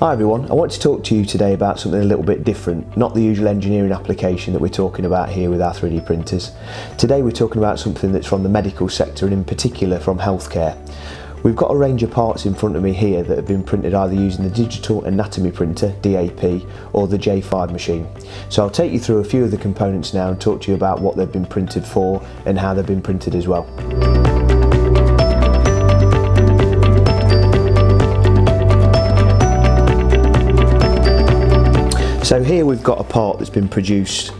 Hi everyone, I want to talk to you today about something a little bit different, not the usual engineering application that we're talking about here with our 3D printers. Today we're talking about something that's from the medical sector and in particular from healthcare. We've got a range of parts in front of me here that have been printed either using the digital anatomy printer, DAP, or the J5 machine. So I'll take you through a few of the components now and talk to you about what they've been printed for and how they've been printed as well. So here we've got a part that's been produced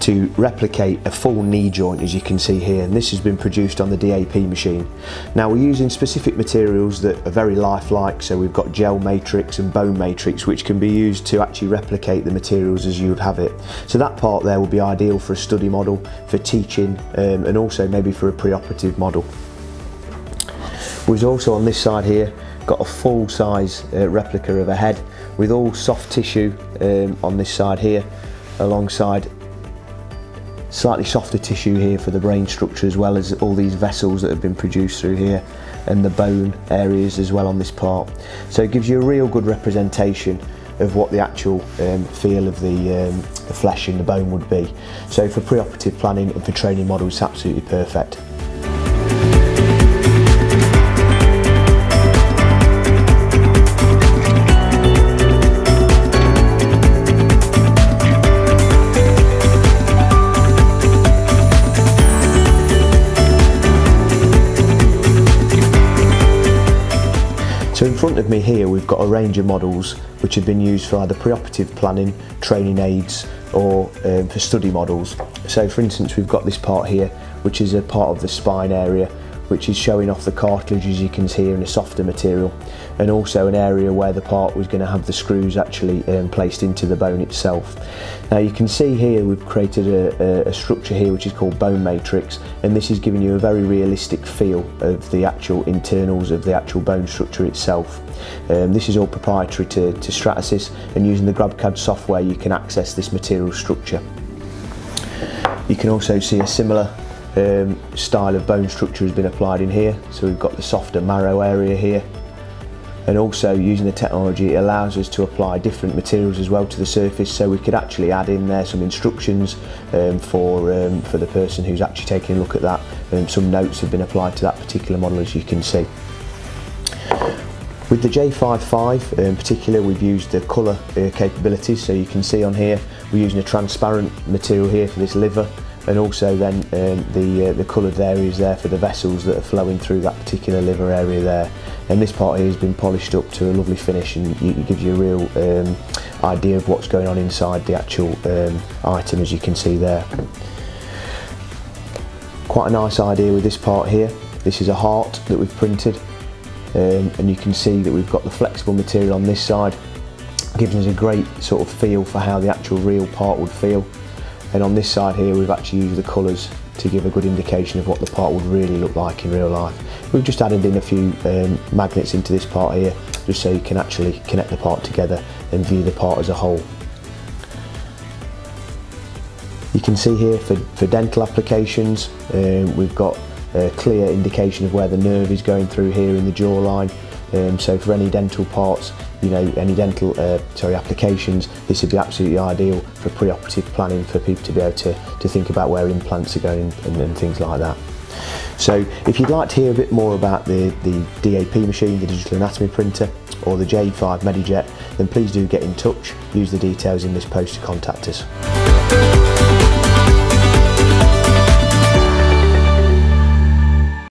to replicate a full knee joint as you can see here and this has been produced on the DAP machine. Now we're using specific materials that are very lifelike so we've got gel matrix and bone matrix which can be used to actually replicate the materials as you would have it. So that part there will be ideal for a study model, for teaching um, and also maybe for a pre-operative model. We've also on this side here got a full size uh, replica of a head with all soft tissue um, on this side here alongside slightly softer tissue here for the brain structure as well as all these vessels that have been produced through here and the bone areas as well on this part. So it gives you a real good representation of what the actual um, feel of the, um, the flesh and the bone would be. So for pre-operative planning and for training models it's absolutely perfect. So in front of me here we've got a range of models which have been used for either preoperative planning, training aids or um, for study models. So for instance we've got this part here which is a part of the spine area which is showing off the cartilage as you can see in a softer material and also an area where the part was going to have the screws actually um, placed into the bone itself. Now you can see here we've created a, a, structure here which is called bone matrix and this is giving you a very realistic feel of the actual internals of the actual bone structure itself. Um, this is all proprietary to, to Stratasys and using the GrabCAD software you can access this material structure. You can also see a similar um, style of bone structure has been applied in here. So we've got the softer marrow area here. And also using the technology, it allows us to apply different materials as well to the surface. So we could actually add in there some instructions um, for, um, for the person who's actually taking a look at that. And um, some notes have been applied to that particular model as you can see. With the J55 in particular we've used the colour uh, capabilities so you can see on here we're using a transparent material here for this liver and also then um, the uh, the coloured areas there for the vessels that are flowing through that particular liver area there and this part here has been polished up to a lovely finish and it gives you a real um, idea of what's going on inside the actual um, item as you can see there. Quite a nice idea with this part here. This is a heart that we've printed um, and you can see that we've got the flexible material on this side giving us a great sort of feel for how the actual real part would feel and on this side here we've actually used the colours to give a good indication of what the part would really look like in real life. We've just added in a few um, magnets into this part here just so you can actually connect the part together and view the part as a whole. You can see here for, for dental applications um, we've got a clear indication of where the nerve is going through here in the jawline um, so for any dental parts you know, any dental uh, sorry, applications, this would be absolutely ideal for pre-operative planning for people to be able to, to think about where implants are going and, and things like that. So if you'd like to hear a bit more about the, the DAP machine, the digital anatomy printer, or the J5 MediJet, then please do get in touch. Use the details in this post to contact us.